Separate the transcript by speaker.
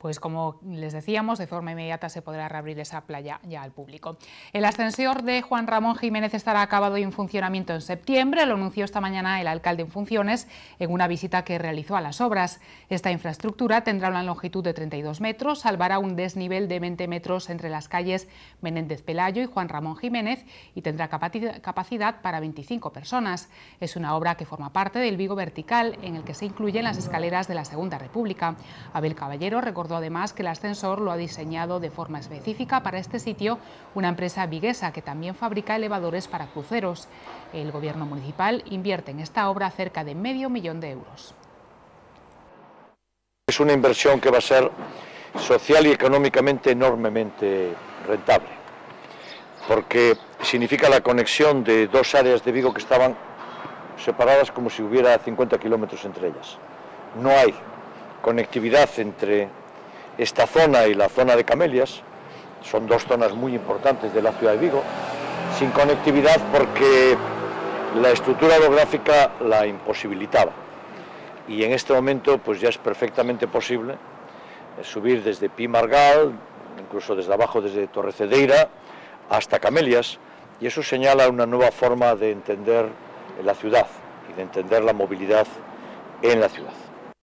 Speaker 1: pues como les decíamos, de forma inmediata se podrá reabrir esa playa ya al público. El ascensor de Juan Ramón Jiménez estará acabado y en funcionamiento en septiembre, lo anunció esta mañana el alcalde en funciones en una visita que realizó a las obras. Esta infraestructura tendrá una longitud de 32 metros, salvará un desnivel de 20 metros entre las calles Menéndez Pelayo y Juan Ramón Jiménez y tendrá capacidad para 25 personas. Es una obra que forma parte del Vigo Vertical, en el que se incluyen las escaleras de la Segunda República. Abel Caballero recordó además que el ascensor lo ha diseñado de forma específica para este sitio una empresa viguesa que también fabrica elevadores para cruceros. El Gobierno municipal invierte en esta obra cerca de medio millón de euros.
Speaker 2: Es una inversión que va a ser social y económicamente enormemente rentable, porque significa la conexión de dos áreas de Vigo que estaban separadas como si hubiera 50 kilómetros entre ellas. No hay conectividad entre esta zona y la zona de Camelias, son dos zonas muy importantes de la ciudad de Vigo, sin conectividad porque la estructura geográfica la imposibilitaba. Y en este momento pues ya es perfectamente posible subir desde Pimargal, incluso desde abajo desde Torrecedeira hasta Camelias, y eso señala una nueva forma de entender la ciudad y de entender la movilidad en la ciudad.